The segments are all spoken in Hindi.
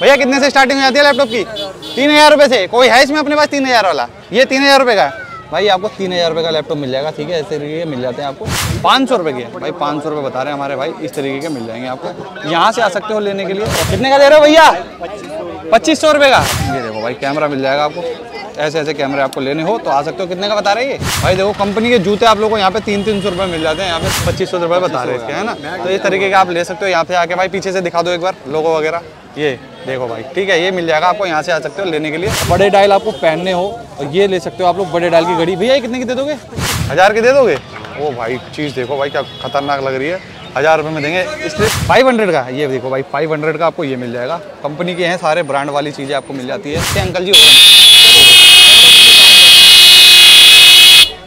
भैया, कितने से स्टार्टिंग हो जाती है लैपटॉप की? तीन हज़ार रुपये से। कोई है इसमें अपने पास तीन हज़ार वाला? ये तीन हज़ार रुपये का भाई, आपको तीन हज़ार रुपये का लैपटॉप मिल जाएगा, ठीक है? इस तरीके के मिल जाते हैं आपको। पाँच सौ रुपये के। भाई, पाँच सौ रुपये बता रहे हैं हमारे भाई, इस तरीके के मिल जाएँगे आपको। यहाँ से आ सकते हो लेने के लिए। कितने का दे रहे हो भैया? पच्चीस सौ रुपये का। ये देखो भाई कैमरा मिल जाएगा आपको। ऐसे ऐसे कैमरे आपको लेने हो तो आ सकते हो। कितने का बता रहे हैं भाई, देखो कंपनी के जूते आप लोगों को यहाँ पे तीन तीन सौ रुपये मिल जाते हैं। यहाँ पे पच्चीस सौ रुपये बता रहे हैं है ना? तो इस तरीके के आप ले सकते हो। यहाँ पे आके भाई, पीछे से दिखा दो एक बार लोगो वगैरह। ये देखो भाई ठीक है ये मिल जाएगा आपको यहाँ से आ सकते हो लेने के लिए। बड़े डायल आपको पहनने हो और ये ले सकते हो आप लोग बड़े डायल की घड़ी। भैया कितने की दे दोगे? हज़ार की दे दोगे? ओ भाई चीज़ देखो भाई क्या खतरनाक लग रही है। हज़ार रुपये में देंगे। इसलिए फाइव हंड्रेड का ये देखो भाई फाइव हंड्रेड का आपको ये मिल जाएगा। कंपनी के हैं सारे ब्रांड वाली चीज़ें आपको मिल जाती है। इसके अंकल जी हो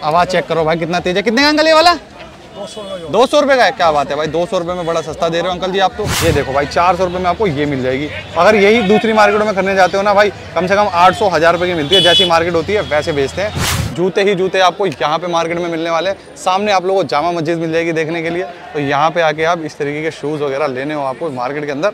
आवाज़ चेक करो भाई कितना तेज है। कितने का अंकल ये वाला? दो सौ रुपये का है? क्या बात है भाई, दो सौ रुपये में बड़ा सस्ता दे रहे हो अंकल जी आप तो ये देखो भाई, चार सौ रुपये में आपको ये मिल जाएगी। अगर यही दूसरी मार्केटों में करने जाते हो ना भाई, कम से कम आठ सौ, हज़ार रुपये की मिलती है, जैसी मार्केट होती है, वैसे बेचते हैं। जूते ही जूते आपको यहाँ पे मार्केट में मिलने वाले सामने आप लोगों को जामा मस्जिद मिल जाएगी देखने के लिए। तो यहाँ पे आके आप इस तरीके के शूज़ वगैरह लेने हो आपको मार्केट के अंदर।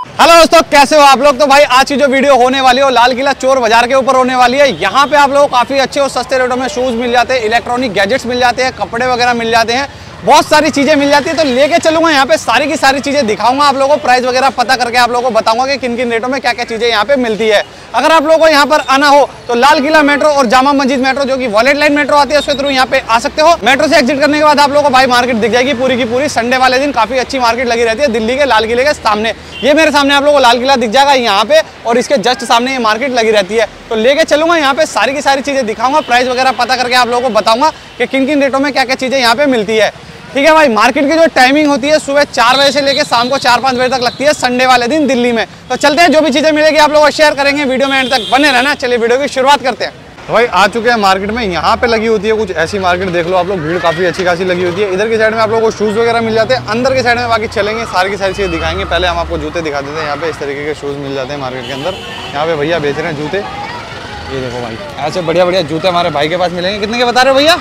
हेलो दोस्तों कैसे हो आप लोग? तो भाई आज की जो वीडियो होने वाली है हो, लाल किला चोर बाज़ार के ऊपर होने वाली है। यहाँ पे आप लोगों को काफ़ी अच्छे और सस्ते रेटों में शूज़ मिल जाते हैं इलेक्ट्रॉनिक गैजेट्स मिल जाते हैं कपड़े वगैरह मिल जाते हैं। बहुत सारी चीज़ें मिल जाती है तो लेके चलूँगा यहाँ पे। सारी की सारी चीज़ें दिखाऊँगा आप लोगों को प्राइस वगैरह पता करके आप लोगों को बताऊँगा कि किन किन रेटों में क्या क्या चीज़ें यहाँ पे मिलती है। अगर आप लोगों को यहाँ पर आना हो तो लाल किला मेट्रो और जामा मस्जिद मेट्रो, जो कि वॉलेट लाइन मेट्रो आती है, उसके थ्रू यहाँ पे आ सकते हो। मेट्रो से एग्जिट करने के बाद आप लोगों को भाई मार्केट दिख जाएगी पूरी की पूरी। संडे वाले दिन काफ़ी अच्छी मार्केट लगी रहती है, दिल्ली के लाल किले के सामने। ये मेरे सामने आप लोगों को लाल किला दिख जाएगा यहाँ पे, और इसके जस्ट सामने ये मार्केट लगी रहती है। तो लेके चलूँगा यहाँ पे, सारी की सारी चीज़ें दिखाऊँगा प्राइस वगैरह पता करके आप लोगों को बताऊँगा कि किन किन रेटों में क्या क्या चीज़ें यहाँ पे मिलती है। ठीक है भाई मार्केट की जो टाइमिंग होती है सुबह चार बजे से लेकर शाम को चार पाँच बजे तक लगती है संडे वाले दिन दिल्ली में। तो चलते हैं जो भी चीज़ें मिलेगी आप लोगों को शेयर करेंगे वीडियो में एंड तक बने रहना। चलिए वीडियो की शुरुआत करते हैं। तो भाई आ चुके हैं मार्केट में यहाँ पे लगी होती है कुछ ऐसी मार्केट देख लो आप लोग भीड़ काफ़ी अच्छी खासी लगी होती है। इधर के साइड में आप लोगों को शूज़ वगैरह मिल जाते हैं अंदर के साइड में बाकी चलेंगे सारी की सारी चीज़ें दिखाएँगे। पहले हम आपको जूते दिखा देते हैं यहाँ पे इस तरीके के शूज़ मिल जाते हैं मार्केट के अंदर। यहाँ पे भैया बेच रहे हैं जूते। ये देखो भाई ऐसे बढ़िया बढ़िया जूते हमारे भाई के पास मिलेंगे। कितने के बता रहे हो भैया?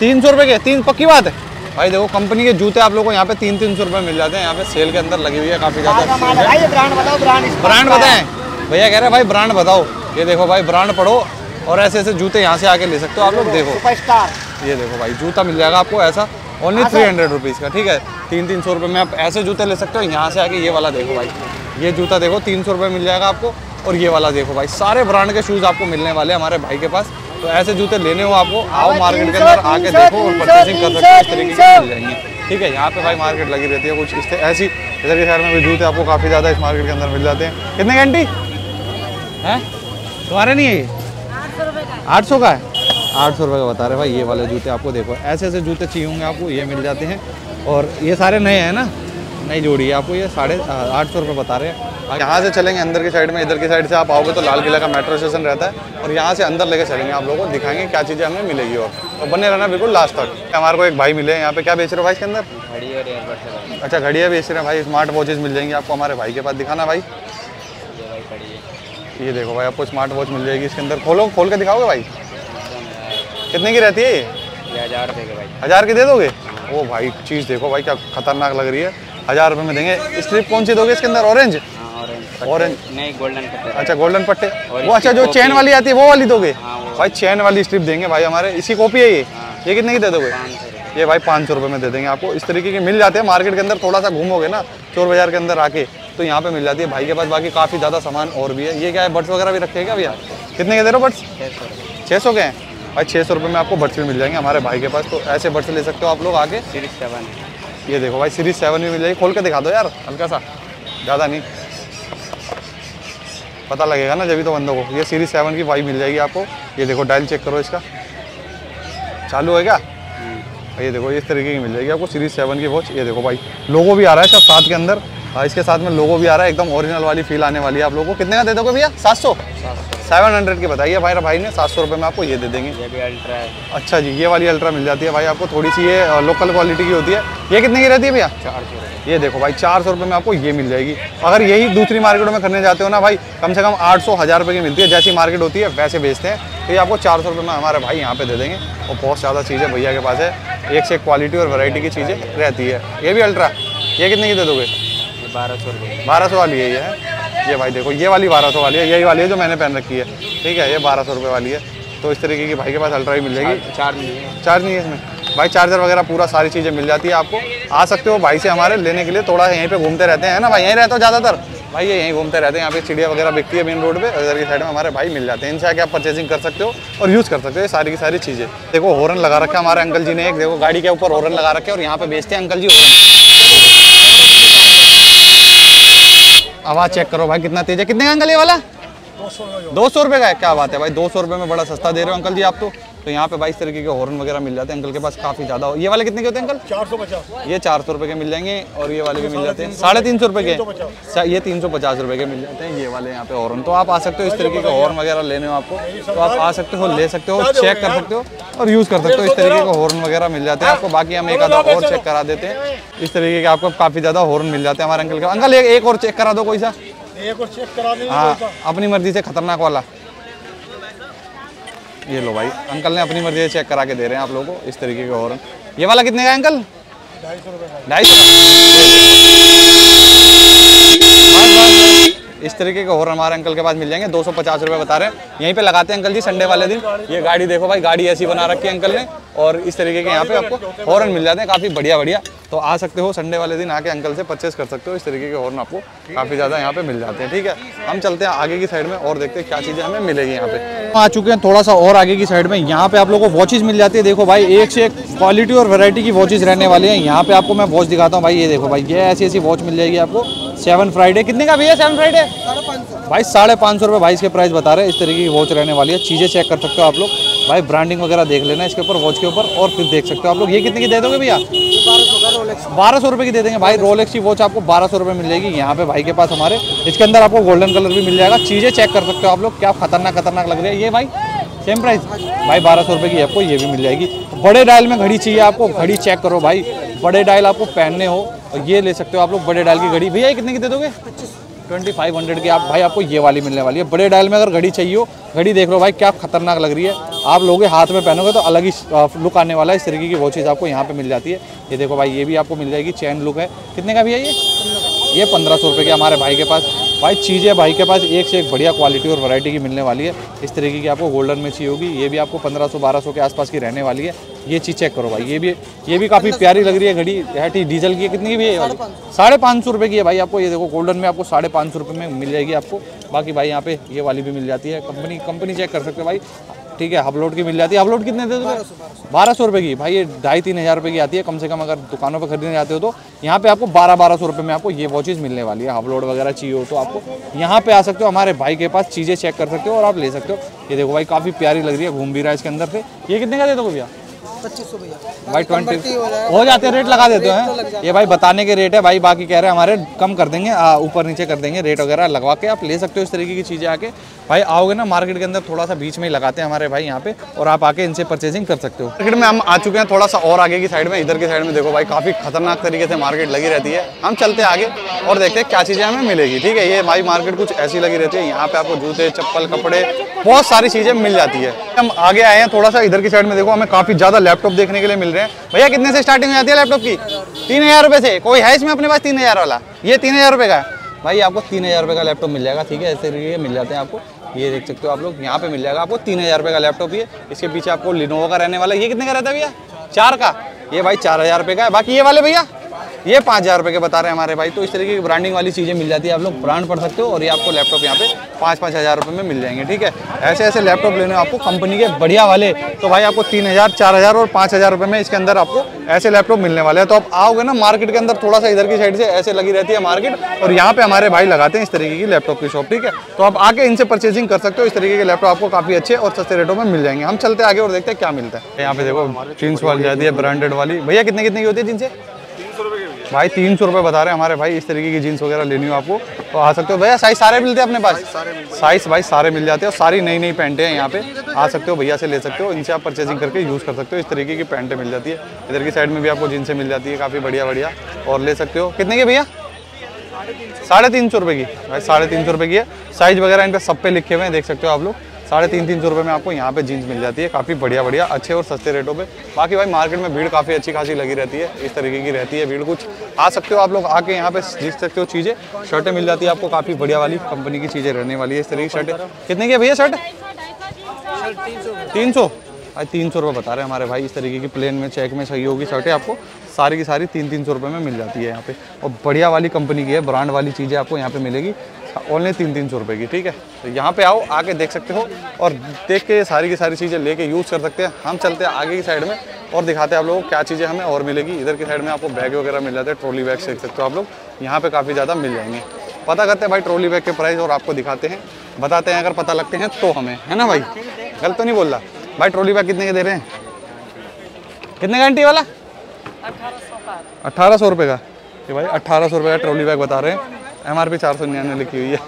तीन सौ रुपये के तीन पक्की बात है? भाई देखो कंपनी के जूते आप लोगों को यहाँ पे तीन तीन सौ रुपये मिल जाते हैं। यहाँ पे सेल के अंदर लगी हुई है काफ़ी ज़्यादा। ब्रांड बताएँ। भैया कह रहे हैं भाई ब्रांड बताओ। ये देखो भाई ब्रांड पढ़ो और ऐसे ऐसे जूते यहाँ से आके ले सकते हो। आप लोग देखो। ये देखो भाई जूता मिल जाएगा आपको ऐसा। ओनली थ्री हंड्रेड रुपीज़ का ठीक है? तीन तीन सौ रुपये में आप ऐसे जूते ले सकते हो। यहाँ से आके ये वाला देखो भाई। ये जूता देखो तीन सौ रुपये मिल जाएगा आपको। और ये वाला देखो भाई सारे ब्रांड के शूज़ आपको मिलने वाले हैं हमारे भाई के पास। तो ऐसे जूते लेने हो आपको आओ मार्केट के अंदर आके देखो और परचेसिंग कर सकते हो इस तरीके के मिल जाएँगे। ठीक है यहाँ पे भाई मार्केट लगी रहती है कुछ इस ऐसी इधर की साइड में भी जूते आपको काफ़ी ज़्यादा इस मार्केट के अंदर मिल जाते हैं। कितने घंटी हैं? तुम्हारे नहीं है ये? आठ सौ का है। आठ सौ रुपये का बता रहे भाई ये वाले जूते आपको देखो ऐसे ऐसे जूते चाहिए होंगे आपको ये मिल जाते हैं। और ये सारे नए हैं ना? नई जोड़ी है आपको ये साढ़े आठ सौ रुपये बता रहे हैं। यहाँ से चलेंगे अंदर की साइड में इधर की साइड से आप आओगे तो लाल किला का मेट्रो स्टेशन रहता है और यहाँ से अंदर लेके चलेंगे आप लोगों को दिखाएँगे क्या चीज़ें हमें मिलेगी और तो बने रहना बिल्कुल लास्ट तक। हमारे को एक भाई मिले हैं यहाँ पे क्या बेच रहे हो भाई इसके अंदर? अच्छा घड़िया बेच रहे हैं भाई स्मार्ट वॉचेज मिल जाएँगी आपको हमारे भाई के पास दिखाना भाई। ये देखो भाई आपको स्मार्ट वॉच मिल जाएगी इसके अंदर। खोलो खोल के दिखाओगे भाई? कितने की रहती है ये? हज़ार के भाई। हज़ार की दे दोगे? ओ भाई चीज़ देखो भाई क्या खतरनाक लग रही है। हज़ार रुपये में देंगे। स्ट्रिप कौन सी दोगे इसके अंदर? ऑरेंज? हाँ ऑरेंज नहीं गोल्डन पट्टे अच्छा गोल्डन पट्टे। वो अच्छा जो चैन वाली आती है वो वाली दोगे? हाँ, भाई चैन वाली स्ट्रिप देंगे भाई हमारे। इसी कॉपी है ये। ये कितने की दे दोगे? ये भाई पाँच सौ रुपये में दे देंगे आपको। इस तरीके के मिल जाते हैं। मार्केट के अंदर थोड़ा सा घूमोगे ना चोर बाज़ार के अंदर आके तो यहाँ पे मिल जाती है। भाई के पास बाकी काफ़ी ज़्यादा सामान और भी है। ये क्या है बट्स वगैरह भी रखेगा भैया? कितने के दे रहे हो बट्स छः सौ छः सौ के हैं? भाई छः सौ रुपये में आपको बट्स भी मिल जाएँगे हमारे भाई के पास। तो ऐसे बट्स ले सकते हो आप लोग आके। सीरीज़ सेवन ये देखो भाई सीरीज़ सेवन भी मिल जाएगी। खोल के दिखा दो यार हल्का सा। ज़्यादा नहीं। पता लगेगा ना जब तो बंदों को। ये सीरीज़ सेवन की वाई मिल जाएगी आपको। ये देखो डायल चेक करो इसका। चालू है ये देखो इस तरीके की मिल जाएगी आपको सीरीज़ सेवन की वॉच ये देखो भाई लोगो भी आ रहा है सब साथ के अंदर। हाँ, इसके साथ में लोगो भी आ रहा है एकदम ओरिजिनल वाली फील आने वाली है आप लोगों को। कितने का दे दोगे भैया? सात सौ? सेवन हंड्रेड की बताइए भाई भाई ने सात सौ रुपये में आपको ये दे देंगे। ये भी अल्ट्रा है। अच्छा जी ये वाली अल्ट्रा मिल जाती है भाई आपको थोड़ी सी ये लोकल क्वालिटी की होती है। ये कितने की रहती है भैया? चार सौ ये देखो भाई चार सौ रुपये में आपको ये मिल जाएगी। अगर यही दूसरी मार्केटों में खरीदने जाते हो ना भाई कम से कम आठ सौ हज़ार रुपये की मिलती है। जैसी मार्केट होती है वैसे बेचते हैं। तो ये आपको चार सौ रुपये में हमारे भाई यहाँ पे दे देंगे। और बहुत ज़्यादा चीज़ें भैया के पास है। एक से एक क्वालिटी और वैरायटी की चीज़ें रहती है। ये भी अल्ट्रा ये कितने की दे दोगे? बारह सौ रुपये। बारह सौ वाली है ये। है ये भाई देखो ये वाली बारह सौ वाली है यही वाली है जो मैंने पहन रखी है। ठीक है ये बारह सौ वाली है। तो इस तरीके की भाई के पास अल्ट्रा ही मिल जाएगी। चार नहीं है। चार्ज नहीं है इसमें। भाई चार्जर वगैरह पूरा सारी चीज़ें मिल जाती है आपको। आ सकते हो भाई से हमारे लेने के लिए थोड़ा यहीं पे घूमते रहते हैं ना भाई? यहीं रहते हो ज़्यादातर? भाई ये यहीं घूमते रहते हैं यहाँ पे चिड़िया वगैरह बिकती है मेन रोड पे इधर की साइड में हमारे भाई मिल जाते हैं। इनसे आके आप परचेजिंग कर सकते हो और यूज़ कर सकते हो ये सारी की सारी चीज़ें। देखो हॉर्न लगा रखा है हमारे अंकल जी ने एक। देखो गाड़ी के ऊपर हॉर्न लगा रखे और यहाँ पे बेचते हैं अंकल जी हॉर्न आवाज़ चेक करो भाई कितना तेज है? कितने का अंकल ये वाला? दो सौ रुपये का है। क्या बात है भाई दो सौ रुपये में बड़ा सस्ता दे रहे हो अंकल जी आप तो। तो यहाँ पे भाई इस तरीके के हॉर्न वगैरह मिल जाते हैं अंकल के पास काफ़ी ज़्यादा हो। ये वाले कितने के होते हैं अंकल? चार सौ पचास। ये चार सौ रुपये के मिल जाएँगे और ये वाले भी मिल जाते हैं। साढ़े तीन सौ रुपये के? ये तीन सौ पचास रुपये के मिल जाते हैं ये वाले यहाँ पे हॉर्न तो आप आ सकते हो इस तरीके के हॉर्न वगैरह लेने हो आपको। तो आप आ सकते हो ले सकते हो चेक कर सकते हो और यूज़ कर सकते हो। इस तरीके के हॉर्न वगैरह मिल जाते हैं आपको। बाकी हम एक आधा और चेक करा देते हैं। इस तरीके के आपको काफ़ी ज़्यादा हॉर्न मिल जाते हैं हमारे अंकल के अंकल एक और चेक करा दो कोई सा। एक और चेक करा हाँ अपनी मर्ज़ी से खतरनाक वाला। ये लो भाई। अंकल ने अपनी मर्ज़ी से चेक करा के दे रहे हैं आप लोगों को, इस तरीके के हॉर्न ये वाला कितने का अंकल? ढाई सौ रुपये ढाई सौ बस, बस, बस। इस तरीके के हॉर्न हमारे अंकल के पास मिल जाएँगे। दो सौ बता रहे हैं। यहीं पे लगाते हैं अंकल जी, संडे वाले दिन। ये गाड़ी देखो भाई, गाड़ी ऐसी बना रखी है अंकल ने। और इस तरीके के यहाँ पे आपको हॉर्न मिल जाते हैं काफ़ी बढ़िया बढ़िया तो आ सकते हो, संडे वाले दिन आके अंकल से परचेस कर सकते हो। इस तरीके के हॉर्न आपको काफ़ी ज़्यादा यहाँ पे मिल जाते हैं, ठीक है? हम चलते हैं आगे की साइड में और देखते हैं क्या चीज़ें हमें मिलेगी यहाँ पे। आ चुके हैं थोड़ा सा और आगे की साइड में। यहाँ पे आप लोगों को वॉचेज मिल जाती है। देखो भाई, एक से एक क्वालिटी और वैरायटी की वॉचेज रहने वाली हैं। यहाँ पे आपको मैं वॉच दिखाता हूँ। भाई, ये देखो भाई, ये ऐसी ऐसी वॉच मिल जाएगी आपको। सेवन फ्राइडे कितने का भैया सेवन फ्राइडे भाई साढ़े पाँच सौ रुपये भाई इसके प्राइस बता रहे हैं। इस तरीके की वॉच रहने वाली है। चीज़ें चेक कर सकते हो आप लोग। भाई ब्रांडिंग वगैरह देख लेना इसके ऊपर वॉच के ऊपर और फिर देख सकते हो आप लोग। ये कितने की दे दोगे भैया? बारह सौ रुपये की दे देंगे। भाई रोलेक्स की वॉच आपको बारह सौ रुपये मिल जाएगी। यहाँ पे भाई के पास हमारे। इसके अंदर आपको गोल्डन कलर भी मिल जाएगा। चीज़ें चेक कर सकते हो आप लोग। क्या खतरनाक खतरनाक लग रही है। ये भाई सेम प्राइस भाई बारह सौ रुपये की आपको ये भी मिल जाएगी। बड़े डायल में घड़ी चाहिए आपको। घड़ी चेक करो भाई। बड़े डायल आपको पहनने हो और ये ले सकते हो आप लोग, बड़े डायल की घड़ी। भैया कितने की दे दोगे? ट्वेंटी फाइव हंड्रेड की आप, भाई, आपको ये वाली मिलने वाली है। बड़े डायल में अगर घड़ी चाहिए हो, घड़ी देख लो भाई, क्या खतरनाक लग रही है। आप लोगे हाथ में पहनोगे तो अलग ही लुक आने वाला है। इस तरीके की वॉचेज आपको यहाँ पे मिल जाती है। ये देखो भाई, ये भी आपको मिल जाएगी। चैन लुक है। कितने का भैया ये? ये पंद्रह सौ रुपये के हमारे भाई के पास। भाई, चीज़ें भाई के पास एक से एक बढ़िया क्वालिटी और वैरायटी की मिलने वाली है। इस तरीके की आपको गोल्डन में चाहिए होगी। ये भी आपको पंद्रह सौ, बारह सौ के आसपास की रहने वाली है। ये चीज़ चेक करो भाई ये भी ये भी काफ़ी प्यारी लग रही है घड़ी। है ठीक डीजल की है कितनी की भी है? साढ़े पाँच सौ। रुपये की है भाई आपको। ये देखो गोल्डन में आपको साढ़े पाँच सौ रुपये में मिल जाएगी आपको। बाकी भाई यहाँ पे ये वाली भी मिल जाती है। कंपनी कंपनी चेक कर सकते हो भाई। ठीक है हबलोड की मिल जाती है। हबलोड कितने दे दोगे बारह सौ रुपये की। भाई ये ढाई तीन हज़ार रुपये की आती है। कम से कम अगर दुकानों पर खरीदने जाते हो तो। यहाँ पे आपको बारह बारह सौ रुपये में आपको ये वॉचेज मिलने वाली है। हबलोड वगैरह चाहिए हो तो आपको। यहाँ पे आ सकते हो हमारे भाई के पास। चीज़ें चेक कर सकते हो और आप ले सकते हो। ये देखो भाई काफ़ी प्यारी लग रही है। घूम भी रहा है इसके अंदर से। ये कितने का दे दोगे भैया? पच्चीस सौ भैया। भाई ट्वेंटी हो जाते हैं रेट लगा देते हैं। ये भाई बताने के रेट है भाई बाकी कह रहे हैं हमारे कम कर देंगे ऊपर नीचे कर देंगे रेट वगैरह लगवा के आप ले सकते हो इस तरीके की चीज़ें आके। भाई आओगे ना मार्केट के अंदर थोड़ा सा बीच में ही लगाते हैं हमारे भाई यहाँ पे और आप आके इनसे परचेजिंग कर सकते हो। मार्केट में हम आ चुके हैं थोड़ा सा और आगे की साइड में इधर की साइड में देखो भाई काफ़ी खतरनाक तरीके से मार्केट लगी रहती है। हम चलते हैं आगे और देखते हैं क्या चीज़ें हमें मिलेगी ठीक है? ये भाई मार्केट कुछ ऐसी लगी रहती है यहाँ पे आपको जूते चप्पल कपड़े बहुत सारी चीज़ें मिल जाती है। हम आगे आए हैं, थोड़ा सा इधर की साइड में देखो, हमें काफ़ी ज़्यादा लैपटॉप देखने के लिए मिल रहे हैं। भैया, कितने से स्टार्टिंग हो जाती है लैपटॉप की? तीन हज़ार रुपये से। कोई है इसमें अपने पास तीन हज़ार वाला? ये तीन हज़ार रुपये का है। भाई, आपको तीन हज़ार रुपये का लैपटॉप मिल जाएगा, ठीक है? ऐसे के मिल जाते हैं आपको। ये देख सकते हो आप लोग, यहाँ पे मिल जाएगा आपको तीन हज़ार रुपये का लैपटॉप ये। इसके पीछे आपको लिनोवा का रहने वाला। ये कितने का रहता है भैया? चार का। ये भाई, चार हज़ार रुपये का है। बाकी ये वाले भैया? ये पाँच हज़ार रुपये के बता रहे हैं हमारे भाई। तो इस तरीके की ब्रांडिंग वाली चीज़ें मिल जाती है। आप लोग ब्रांड पढ़ सकते हो और ये आपको लैपटॉप यहाँ पे पाँच पाँच हज़ार रुपये में मिल जाएँगे ठीक है? ऐसे ऐसे लैपटॉप लेने आपको कंपनी के बढ़िया वाले तो भाई आपको तीन हज़ार चार हज़ार और पाँच हज़ार रुपये में इसके अंदर आपको ऐसे लैपटॉप मिलने वाले हैं। तो आप आओगे ना मार्केट के अंदर थोड़ा सा इधर की साइड से ऐसे लगी रहती है मार्केट और यहाँ पे हमारे भाई लगाते हैं इस तरीके की लैपटॉप की शॉप ठीक है? तो आप आके इनसे परचेजिंग कर सकते हो। इस तरीके के लैपटॉप आपको काफ़ी अच्छे और सस्ते रेटों में मिल जाएँगे। हम चलते आगे और देखते हैं क्या मिलता है। यहाँ पे देखो जीन्स वाली जाती है ब्रांडेड वाली। भैया कितने कितने की होती है जिनसे भाई तीन सौ रुपये बता रहे हैं हमारे भाई इस तरीके की जीन्स वगैरह लेनी हो आपको तो आ सकते हो। भैया साइज़ सारे मिलते हैं अपने पास? साइज़ भाई सारे मिल जाते हैं और सारी नई नई पैंटें हैं यहाँ पे। आ सकते हो भैया से ले सकते हो इनसे आप परचेजिंग करके यूज़ कर सकते हो। इस तरीके की पैंटें मिल जाती है। इधर की साइड में भी आपको जीन्सें मिल जाती है काफ़ी बढ़िया बढ़िया और ले सकते हो। कितने के भैया? साढ़े तीन सौ रुपये की। भाई साढ़े तीन सौ रुपये की है। साइज़ वगैरह इन पे सब पे लिखे हुए हैं देख सकते हो आप लोग। साढ़े तीन तीन सौ रुपये में आपको यहाँ पे जीन्स मिल जाती है। काफ़ी बढ़िया बढ़िया, अच्छे और सस्ते रेटों पे। बाकी भाई मार्केट में भीड़ काफ़ी अच्छी खासी लगी रहती है। इस तरीके की रहती है भीड़ कुछ। आ सकते हो आप लोग आके यहाँ पे जीत सकते हो चीज़ें। शर्टें मिल जाती है आपको, काफ़ी बढ़िया वाली कंपनी की चीज़ें रहने वाली है। इस तरीके की शर्टें। कितने की भैया शर्ट? तीन सौ। भाई तीन सौ रुपये बता रहे हैं हमारे भाई। इस तरीके की प्लेन में चेक में सही होगी शर्टें आपको। सारी की सारी तीन तीन सौ रुपये में मिल जाती है यहाँ पे। और बढ़िया वाली कंपनी की है ब्रांड वाली चीज़ें आपको यहाँ पे मिलेगी। ओनली तीन तीन सौ रुपये की, ठीक है? तो यहाँ पे आओ, आके देख सकते हो और देख के सारी की सारी चीज़ें लेके यूज़ कर सकते हैं। हम चलते हैं आगे की साइड में और दिखाते हैं आप लोगों को क्या चीज़ें हमें और मिलेगी। इधर की साइड में आपको बैग वगैरह मिल जाते हैं ट्रॉली बैग देख सकते हो आप लोग। यहाँ पर काफ़ी ज़्यादा मिल जाएँगे। पता करते हैं भाई ट्रॉली बैग के प्राइस और आपको दिखाते हैं। बताते हैं, अगर पता लगते हैं तो हमें, है ना भाई? गलत तो नहीं बोल रहा। भाई ट्रॉली बैग कितने के दे रहे हैं? कितने का वाला? अठारह सौ रुपये का। कि भाई अट्ठारह सौ रुपये का ट्रॉली बैग बता रहे हैं। एम आर पी चार सौ निन्यानवे लिखी हुई है।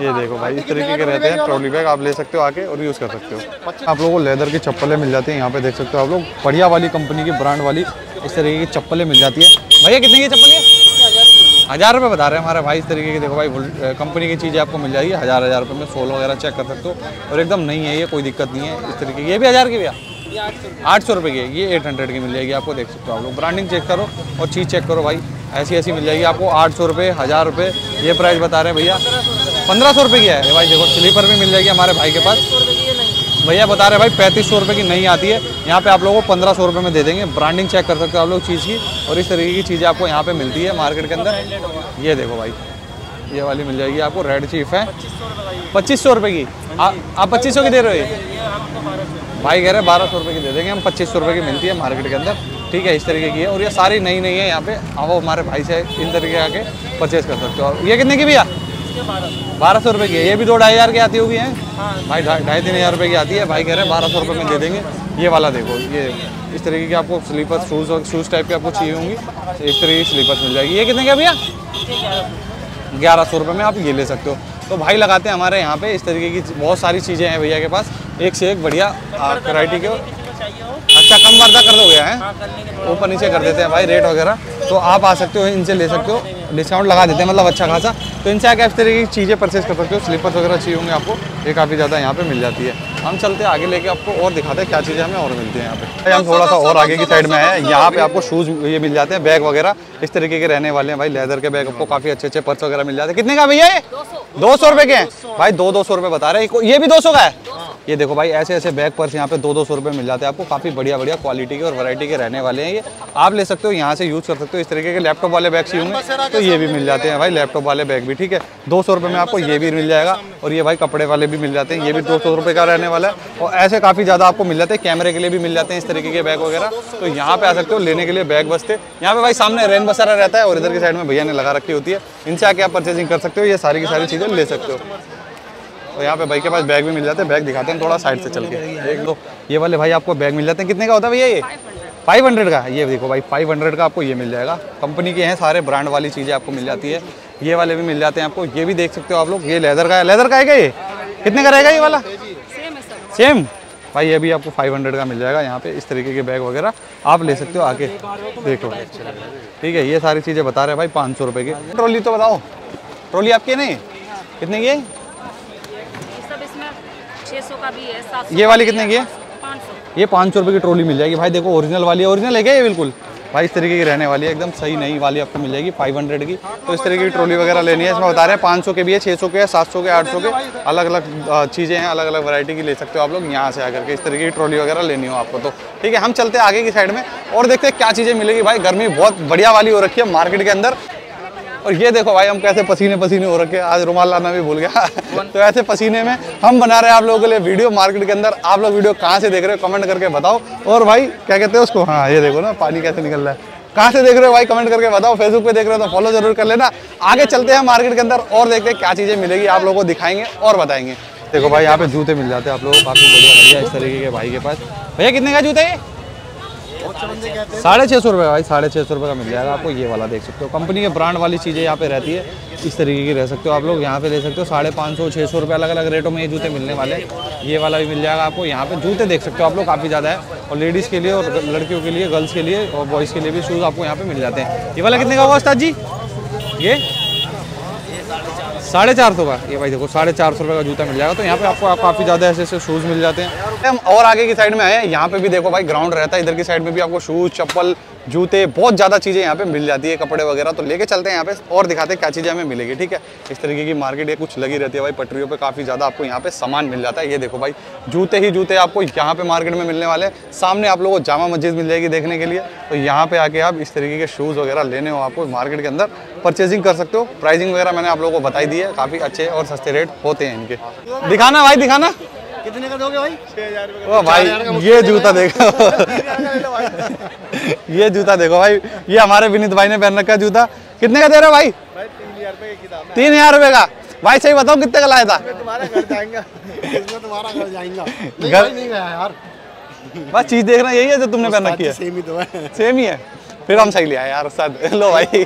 ये देखो भाई, इस तरीके के रहते हैं। ट्रॉली बैग आप ले सकते हो आके और यूज़ कर सकते हो। आप लोगों को लेदर की चप्पलें मिल जाती हैं, यहाँ पे देख सकते हो आप लोग। बढ़िया वाली कंपनी की ब्रांड वाली इस तरीके की चप्पलें मिल जाती है। भैया, कितने की चप्पल है? हज़ार रुपये बता रहे हैं हमारे भाई, इस तरीके की देखो भाई कंपनी की चीज़ें आपको मिल जाएगी। हज़ार हज़ार रुपये में सोल वगैरह चेक कर सकते हो। और एकदम नहीं है ये, कोई दिक्कत नहीं है। इस तरीके की ये भी हज़ार की भैया? आठ सौ रुपये की ये एट हंड्रेड की मिल जाएगी, आपको देख सकते हो आप लोग। ब्रांडिंग चेक करो और चीज़ चेक करो भाई। ऐसी ऐसी मिल जाएगी आपको आठ सौ रुपये, हज़ार रुपये। ये प्राइस बता रहे हैं भैया। पंद्रह सौ रुपये की है। भाई देखो स्लीपर भी मिल जाएगी हमारे भाई के पास। भैया बता रहे भाई, पैंतीस सौ रुपये की नहीं आती है। यहाँ पे आप लोगों को पंद्रह सौ रुपये में दे देंगे। ब्रांडिंग चेक कर सकते हो आप लोग चीज़ की। और इस तरीके की चीज़ें आपको यहाँ पे मिलती है मार्केट के अंदर। ये देखो भाई, ये वाली मिल जाएगी आपको। रेड चीफ है। पच्चीस सौ रुपये की। आप पच्चीस सौ की दे रहे हो भाई कह रहे हैं बारह सौ रुपये की दे देंगे, हम पच्चीस सौ रुपये की मिलती है मार्केट के अंदर। ठीक है, इस तरीके की है। और ये सारी नई नई है यहाँ पे। आओ हमारे भाई से इन तरीके आके परचेज कर सकते हो। और ये कितने की भैया? बारह सौ रुपये की है। ये भी दो ढाई हज़ार की आती होगी, हैं? भाई ढाई तीन हज़ार रुपये की आती है। भाई कह रहे हैं बारह सौ रुपये में दे देंगे। ये वाला देखो, ये इस तरीके की आपको स्लीपर शूज़ और शूज़ टाइप की आपको चाहिए होंगी। तो इस तरीके की स्लीपर्स मिल जाएगी। ये कितने का भैया? ग्यारह सौ रुपये में आप ये ले सकते हो। तो भाई लगाते हैं हमारे यहाँ पे। इस तरीके की बहुत सारी चीज़ें हैं भैया के पास। एक से एक बढ़िया। वैरायटी के अच्छा कम वर्दा कर दो दोगे हैं? ऊपर नीचे कर देते हैं भाई रेट वगैरह। तो आप आ सकते हो इनसे ले सकते हो। डिस्काउंट लगा देते हैं मतलब अच्छा खासा। तो इनसे आके इस तरीके की चीज़ें परचेज कर सकते हो। स्लीपर्स वगैरह चाहिए होंगे आपको ये काफ़ी ज़्यादा यहाँ पे मिल जाती है। हम चलते हैं आगे लेके आपको और दिखाते हैं क्या चीज़ें हमें और मिलती हैं यहाँ पे। भाई हम थोड़ा सा और आगे की साइड में है। यहाँ पे आपको शूज़ ये मिल जाते हैं बैग वगैरह। इस तरीके के रहने वाले हैं भाई लेदर के बैग आपको काफ़ी अच्छे अच्छे पर्स वगैरह मिल जाते हैं। कितने का भैया ये? दो सौ। रुपये के हैं? भाई दो दो सौ रुपये बता रहे हैं। ये भी दो सौ का है? ये देखो भाई, ऐसे ऐसे बैग पर्स यहाँ पे दो दो सौ रुपये मिल जाते हैं आपको। काफ़ी बढ़िया बढ़िया क्वालिटी के और वैरायटी के रहने वाले हैं ये। आप ले सकते हो, यहाँ से यूज़ कर सकते हो। इस तरीके के लैपटॉप वाले बैग से होंगे तो ये भी मिल जाते हैं भाई लैपटॉप वाले बैग भी, ठीक है? दो सौ में आपको ये भी मिल जाएगा और ये भाई कपड़े वाले भी मिल जाते हैं। ये भी दो सौ का रहने वाला है और ऐसे काफ़ी ज़्यादा आपको मिल जाते हैं। कैमरे के लिए भी मिल जाते हैं इस तरीके के बैग वगैरह। तो यहाँ पे आ सकते हो लेने के लिए बैग बसते। यहाँ पे भाई सामने रेन बसारा रहता है और इधर की साइड में भैया ने लगा रखी होती है। इनसे आके आप परचेजिंग कर सकते हो, ये सारी की सारी चीज़ें ले सकते हो। और यहाँ पे भाई के पास बैग भी मिल जाते हैं। बैग दिखाते हैं थोड़ा साइड से चल के। एक दो ये वाले भाई आपको बैग मिल जाते हैं। कितने का होता है भैया ये? फाइव हंड्रेड का? ये देखो भाई फाइव हंड्रेड का आपको ये मिल जाएगा। कंपनी के हैं सारे ब्रांड वाली चीज़ें आपको मिल जाती है। ये वाले भी मिल जाते हैं आपको। ये भी देख सकते हो आप लोग। ये लेदर का है। लेदर का है क्या ये? कितने का रहेगा ये वाला? सेम भाई ये भी आपको 500 का मिल जाएगा यहाँ पे। इस तरीके के बैग वगैरह आप ले सकते हो आके। देखो ठीक है ये सारी चीज़ें बता रहे हैं भाई पाँच सौ रुपये की। ट्रॉली तो बताओ। ट्रॉली आपकी नहीं कितने की है? 600 का भी है 700 ये वाली कितने की है? ये पाँच सौ रुपये की ट्रॉली मिल जाएगी। भाई देखो ओरिजिनल वाली है ओरिजिनल है क्या ये बिल्कुल? भाई इस तरीके की रहने वाली है एकदम सही नई वाली आपको मिल जाएगी 500 की। तो इस तरीके की ट्रॉली वगैरह लेनी है। इसमें बता रहे हैं 500 के भी है 600 के है 700 के 800 के अलग अलग चीज़ें हैं अलग अलग वैरायटी की ले सकते हो आप लोग। यहाँ से आकर के इस तरीके की ट्रॉली वगैरह लेनी हो आपको तो। ठीक है हम चलते हैं आगे की साइड में और देखते हैं क्या चीज़ें मिलेगी। भाई गर्मी बहुत बढ़िया वाली हो रखी है मार्केट के अंदर। और ये देखो भाई हम कैसे पसीने पसीने हो रखे आज रुमाल लाना भी भूल गया। तो ऐसे पसीने में हम बना रहे हैं आप लोगों के लिए वीडियो मार्केट के अंदर। आप लोग वीडियो कहाँ से देख रहे हो कमेंट करके बताओ। और भाई क्या कहते हैं उसको? हाँ ये देखो ना पानी कैसे निकल रहा है। कहाँ से देख रहे हो भाई कमेंट करके बताओ। फेसबुक पे देख रहे हो तो फॉलो ज़रूर कर लेना। आगे चलते हैं मार्केट के अंदर और देखते हैं क्या चीज़ें मिलेगी। आप लोगों को दिखाएँगे और बताएँगे। देखो भाई यहाँ पे जूते मिल जाते हैं आप लोगों को। काफ़ी बढ़िया बढ़िया इस तरीके के भाई के पास। भैया कितने का जूता है साढ़े छः सौ रुपये भाई, साढ़े छः सौ रुपये का मिल जाएगा आपको, ये वाला देख सकते हो। कंपनी के ब्रांड वाली चीज़ें यहाँ पे रहती है, इस तरीके की रह सकते हो आप लोग, यहाँ पे ले सकते हो, साढ़े पाँच सौ छः सौ रुपये अलग अलग रेटों में ये जूते मिलने वाले ये वाला भी मिल जाएगा आपको, यहाँ पे जूते देख सकते हो आप लोग, काफ़ी ज़्यादा है। और लेडीज़ के लिए और लड़कियों के लिए गर्ल्स के लिए और बॉयज़ के लिए भी शूज़ आपको यहाँ पे मिल जाते हैं। ये वाला कितने का होगा उस्ताद जी? ये? साढ़े चार सौ का। ये भाई देखो, साढ़े चार सौ रुपये का जूता मिल जाएगा तो यहाँ पे आपको काफ़ी ज़्यादा ऐसे ऐसे शूज़ मिल जाते हैं। हम और आगे की साइड में आए हैं, यहाँ पे भी देखो भाई ग्राउंड रहता है, इधर की साइड में भी आपको शूज़ चप्पल जूते, बहुत ज़्यादा चीज़ें यहाँ पे मिल जाती है, कपड़े वगैरह तो लेके चलते हैं यहाँ पे, और दिखाते हैं क्या चीज़ें हमें मिलेगी, ठीक है? इस तरीके की मार्केट ये कुछ लगी रहती है भाई, पटरियों पे काफ़ी ज़्यादा आपको यहाँ पे सामान मिल जाता है। ये देखो भाई, जूते ही जूते आपको यहाँ पे मार्केट में मिलने वाले हैं। सामने आप लोगों को जामा मस्जिद मिल जाएगी देखने के लिए। तो यहाँ पे आके आप इस तरीके के शूज़ वगैरह लेने हो आपको मार्केट के अंदर परचेजिंग कर सकते हो। प्राइसिंग वगैरह मैंने आप लोगों को बताई दी है, काफ़ी अच्छे और सस्ते रेट होते हैं इनके। दिखाना भाई, दिखाना। कितने का दोगे भाई? छह हज़ार ओ भाई ये जूता देखो। ये जूता देखो भाई ये हमारे विनीत भाई ने पहन रखा है जूता। कितने का दे रहे हो भाई? भाई तीन हज़ार रुपए की किताब तीन हज़ार रुपए का। भाई सही बताओ कितने का लाया था? तुम्हारा घर जाएगा। तुम्हारा घर जाएगा। घर- नहीं गया यार। बस चीज़ देखना यही है जो तुमने पहन रखी है। सेम ही तो है। सेम ही है। फिर हम सही लिया यार साथ लो भाई।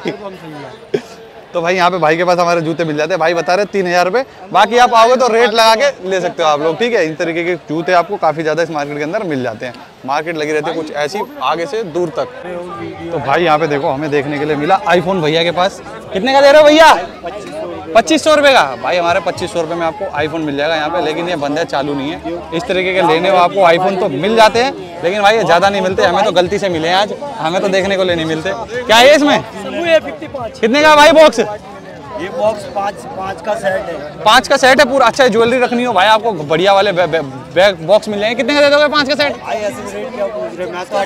तो भाई यहाँ पे भाई के पास हमारे जूते मिल जाते हैं। भाई बता रहे तीन हज़ार रुपये बाकी आप आओगे तो रेट लगा के ले सकते हो आप लोग, ठीक है? इस तरीके के जूते आपको काफ़ी ज़्यादा इस मार्केट के अंदर मिल जाते हैं। मार्केट लगी रहती है कुछ ऐसी आगे से दूर तक। तो भाई यहाँ पे देखो, हमें देखने के लिए मिला आईफोन भैया के पास। कितने का दे रहे हो भैया? पच्चीस सौ रुपये का। भाई हमारे पच्चीस सौ रुपये में आपको आईफोन मिल जाएगा यहाँ पे, लेकिन ये बंदे चालू नहीं है। इस तरीके के लेने हो आपको आईफोन तो मिल जाते हैं, लेकिन भाई ये ज़्यादा नहीं मिलते, हमें तो गलती से मिले हैं आज। हमें तो देखने को ले नहीं मिलते। क्या है इसमें? कितने का भाई बॉक्स ये बॉक्स पाँच पाँच का सेट है। पाँच का सेट है पूरा अच्छा ज्वेलरी रखनी हो भाई आपको बढ़िया वाले बैग बॉक्स मिल जाएँगे। कितने का दे दोगे पाँच का सेट तो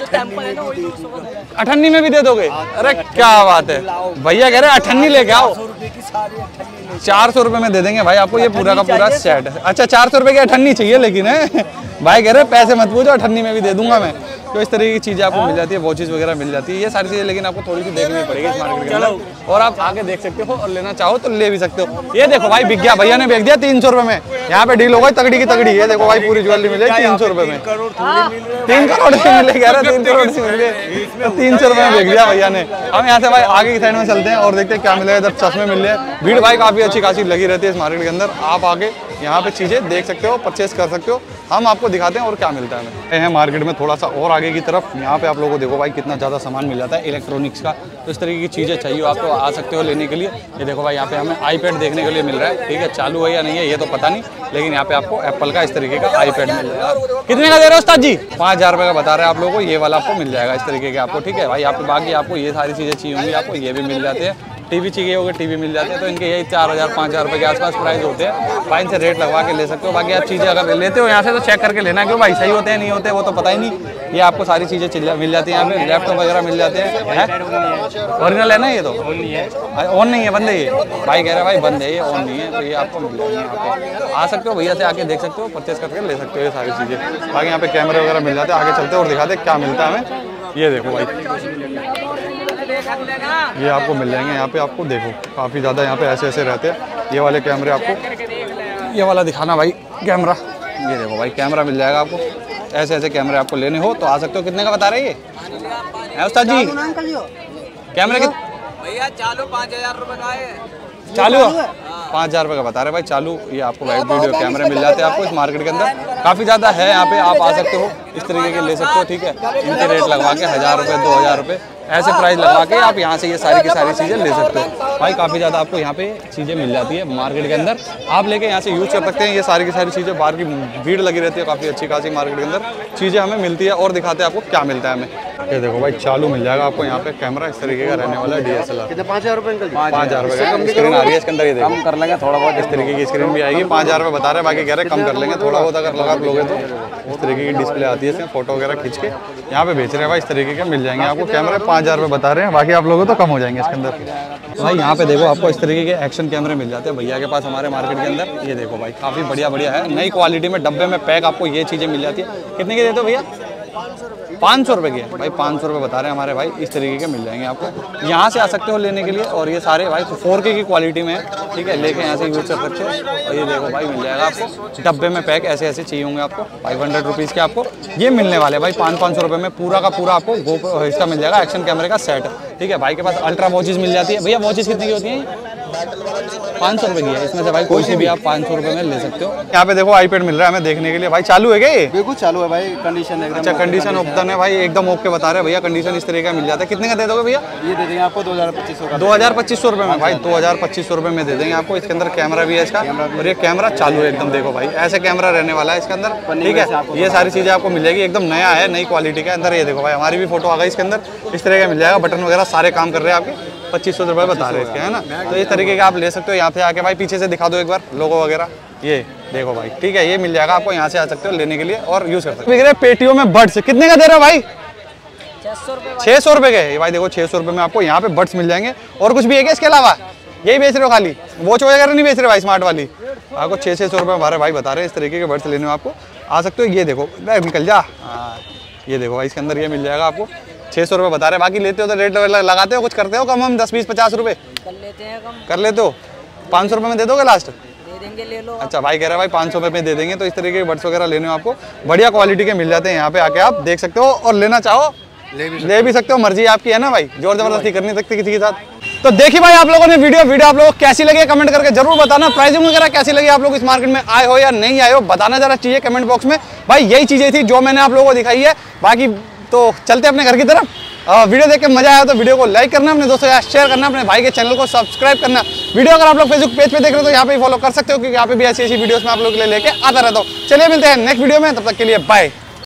अठन्नी में भी दे दूँगा। दे दोगे? अरे क्या बात है। भैया कह रहे अठन्नी लेके आओ। सौ रुपए की सारी अठन्नी ले चार सौ रुपये में दे देंगे भाई आपको ये पूरा का पूरा सेट अच्छा चार सौ रुपये की अठन्नी चाहिए लेकिन है? भाई कह रहे पैसे मत पूछो अठन्नी में भी दे दूँगा मैं। तो इस तरीके की चीज़ें आपको मिल जाती है वॉचेस वगैरह मिल जाती है ये सारी चीज़ें लेकिन आपको थोड़ी सी देखनी पड़ेगी इस मार्केट के अंदर। और आप आगे देख सकते हो और लेना चाहो तो ले भी सकते हो। ये देखो भाई बिक गया भैया ने बेच दिया तीन सौ रुपये में। यहाँ पे डील हो गई तगड़ी की तगड़ी। ये देखो भाई पूरी ज्वेलरी मिलेगी तीन सौ रुपये में। करोड़ थोड़ी मिल रहे तीन करोड़ मिले तीन करोड़ से मिले। तो तीन सौ रुपए में बेच दिया भैया ने। हम यहाँ से भाई आगे की साइड में चलते हैं और देखते हैं क्या मिलेगा इधर चश्मे मिल रहे हैं भीड़ भाई काफ़ी अच्छी खासी लगी रहती है इस मार्केट के अंदर। आप आगे यहाँ पे चीज़ें देख सकते हो परचेस कर सकते हो। हम आपको दिखाते हैं और क्या मिलता है। हमें है मार्केट में थोड़ा सा और आगे की तरफ़। यहाँ पे आप लोगों को देखो भाई कितना ज़्यादा सामान मिल जाता है इलेक्ट्रॉनिक्स का। तो इस तरीके की चीज़ें चाहिए आप तो आ सकते हो लेने के लिए। ये देखो भाई, यहाँ पे हमें आईपैड देखने के लिए मिल रहा है। ठीक है, चालू है या नहीं है, ये तो पता नहीं। लेकिन यहाँ पे आपको एप्पल का इस तरीके का आईपैड मिल जाएगा कितने का दे रहे हो उस्ताद जी? पाँच हज़ार रुपये का बता रहे हैं आप लोगों को। ये वाला आपको मिल जाएगा इस तरीके के आपको। ठीक है भाई, आपको बाकी आपको ये सारी चीज़ें चाहिए होंगी, आपको ये भी मिल जाते हैं। टीवी चाहिए होगा टीवी मिल जाते हैं तो इनके यही चार हज़ार पाँच हज़ार रुपये के आसपास प्राइस होते हैं। भाई इनसे रेट लगवा के ले सकते हो बाकी आप चीज़ें अगर लेते हो यहाँ से तो चेक करके लेना क्यों भाई सही होते हैं नहीं होते वो तो पता ही नहीं। ये आपको सारी चीज़ें मिल जाती हैं यहाँ पे लैपटॉप वगैरह मिल जाते हैं ओरिजिनल है ना ये तो? ऑन नहीं है। बंद है ये। भाई कह रहे हैं भाई बंद है ये ऑन नहीं है। तो ये आपको मिल जाएगी यहाँ पे। आ सकते हो भैया से आके देख सकते हो परचेस करके ले सकते हो ये सारी चीज़ें। बाकी यहाँ पे कैमरे वगैरह मिल जाते हैं आगे चलते हैं और दिखाते क्या मिलता है हमें। ये देखो भाई। ये आपको मिल जाएँगे यहाँ पे आपको देखो काफ़ी ज़्यादा यहाँ पे ऐसे ऐसे रहते हैं। ये वाले कैमरे आपको। ये वाला दिखाना भाई कैमरा। ये देखो भाई कैमरा मिल जाएगा आपको। ऐसे ऐसे कैमरे आपको लेने हो तो आ सकते हो। कितने का बता रहे हैं ये? उस्ताद जी? कैमरे के भैया चालू पाँच हज़ार रुपए का है। चालू पाँच हज़ार रुपये का बता रहे भाई चालू। ये आपको वाइट वीडियो कैमरे मिल जाते हैं आपको इस मार्केट के अंदर। काफ़ी ज़्यादा है यहाँ पे आप आ सकते हो। इस तरीके के ले सकते हो ठीक है। इनके रेट लगवा के हज़ार रुपये दो हज़ार रुपये ऐसे प्राइस लगा के आप यहाँ से ये सारी की सारी चीज़ें ले सकते हो। भाई काफ़ी ज़्यादा आपको यहाँ पे चीज़ें मिल जाती है मार्केट के अंदर। आप लेके यहाँ से यूज़ कर सकते हैं ये सारी की सारी चीज़ें बाहर की भीड़ लगी रहती है काफ़ी अच्छी खासी मार्केट के अंदर। चीज़ें हमें मिलती है और दिखाते हैं आपको क्या मिलता है हमें। ये देखो भाई चालू मिल जाएगा आपको। यहाँ पे कैमरा इस तरीके का रहने वाला है डी एस एल आर कितने पाँच हज़ार रुपए अंकल पाँच हज़ार रुपये का। स्क्रीन आ रही है इसके अंदर ये देखो। कम कर लेंगे थोड़ा बहुत। इस तरीके की स्क्रीन भी आएगी। पाँच हज़ार रुपये बता रहे हैं बाकी कह रहे हैं कम कर लेंगे थोड़ा बहुत अगर लगा लोगे तो। इस तरीके की डिस्प्ले आती है इसमें फ़ोटो वगैरह खींच के। यहाँ पे बेच रहे हैं भाई इस तरीके के मिल जाएँगे आपको। कैमरे पाँच हज़ार रुपये बता रहे हैं बाकी आप लोगों तो कम हो जाएँगे इसके अंदर। भाई यहाँ पे देखो आपको इस तरीके के एक्शन कैमरे मिल जाते हैं भैया के पास हमारे मार्केट के अंदर। ये देखो भाई काफ़ी बढ़िया बढ़िया है। नई क्वालिटी में डब्बे में पैक आपको ये चीज़ें मिल जाती है। कितने के देते हो भैया? पाँच सौ रुपये। के भाई पाँच सौ रुपये बता रहे हैं हमारे भाई, इस तरीके के मिल जाएँगे आपको। यहाँ से आ सकते हो लेने के लिए और ये सारे भाई फोर के की क्वालिटी में है, ठीक है? लेके यहाँ से यूज़ कर सकते हो। और ये देखो भाई, मिल जाएगा आपको। डब्बे में पैक ऐसे ऐसे चाहिए होंगे आपको फाइव हंड्रेड रुपीज़ के आपको। ये मिलने वाले भाई, पाँच पाँच सौ रुपये में पूरा का पूरा आपको इसका मिल जाएगा एक्शन कैमरे का सेट ठीक है, भाई के पास अल्ट्रा वॉचेज मिल जाती है। भैया वॉचेज कितने की होती हैं? पाँच सौ रुपए की है। इसमें से भाई कोई सी भी आप पाँच सौ रुपए में ले सकते हो। यहाँ पे देखो आईपैड मिल रहा है हमें देखने के लिए। भाई चालू है क्या ये? बिल्कुल चालू है भाई कंडीशन एकदम अच्छा कंडीशन ओपन है भाई एकदम ओके बता रहे हैं भैया कंडीशन इस तरीके का मिल जाता है। कितने का दे दोगे भैया? ये दे देंगे आपको दो हज़ार पच्चीस सौ दो हज़ार पच्चीस सौ रुपये में। भाई दो हज़ार पच्चीस सौ रुपये में दे देंगे आपको। इसके अंदर कैमरा भी है इसका। और ये कैमरा चालू है एकदम देखो भाई। ऐसे कैमरा रहने वाला है इसके अंदर। ठीक है? ये सारी चीज़ें आपको मिल जाएगी। एकदम नया है नई क्वालिटी का। अंदर ये देखो भाई हमारी भी फ़ोटो आ गई इसके अंदर। इस तरह का मिल जाएगा। बटन वगैरह सारे काम कर रहे हैं आपके। पच्चीस सौ रुपये बता रहे हैं इसके है ना? तो इस तरीके का आप ले सकते हो यहाँ पे आके भाई पीछे से दिखा दो एक बार लोगो वगैरह। ये देखो भाई ठीक है ये मिल जाएगा आपको यहाँ से आ सकते हो लेने के लिए और यूज़ कर सकते हो। पेटियों में बर्ड्स कितने का दे रहे हो भाई? छह सौ रुपये रुपए के भाई देखो छह सौ रुपए में आपको यहाँ पे बड्स मिल जाएँगे। और कुछ भी है क्या इसके अलावा? यही बेच रहे हो खाली? वॉच वगैरह नहीं बेच रहे भाई स्मार्ट वाली? आपको छह छह सौ रुपए हमारे भाई बता रहे हैं इस तरीके के बड्स लेने में आपको। आ सकते हो ये देखो निकल जा। हाँ ये देखो भाई इसके अंदर ये मिल जाएगा आपको। छह सौ रुपये बता रहे बाकी लेते हो तो रेट लगाते हो कुछ करते हो कम हम दस बीस पचास रुपये? कर लेते हैं कम। कर लेते हो? पाँच सौ रुपये में दे दोगे लास्ट दे देंगे ले लो अच्छा भाई कह रहा है भाई पाँच सौ रुपये में दे देंगे तो इस तरीके के बर्ड्स वगैरह लेने हो आपको। बढ़िया क्वालिटी के मिल जाते हैं यहाँ पे आके आप देख सकते हो और लेना चाहो ले भी ले भी सकते हो मर्ज़ी आपकी है ना भाई? ज़ोर ज़बरदस्ती कर नहीं सकते किसी के साथ। तो देखिए भाई आप लोगों ने वीडियो वीडियो आप लोगों को कैसी लगी कमेंट करके ज़रूर बताना। प्राइसिंग वगैरह कैसी लगी आप लोग इस मार्केट में आए हो या नहीं आए हो बताना जरा चाहिए कमेंट बॉक्स में। भाई यही चीज़ें थी जो मैंने आप लोगों को दिखाई है। बाकी तो चलते अपने घर की तरफ़। वीडियो देख के मज़ा आया तो वीडियो को लाइक करना अपने दोस्तों यार शेयर करना अपने भाई के चैनल को सब्सक्राइब करना। वीडियो अगर आप लोग फेसबुक पेज पे देख रहे हो तो यहाँ पे फॉलो कर सकते हो, क्योंकि यहाँ पे भी ऐसी ऐसी वीडियोस में आप लोग के लिए लेके आता रहता हूँ। चलिए मिलते हैं नेक्स्ट वीडियो में, तब तक के लिए बाय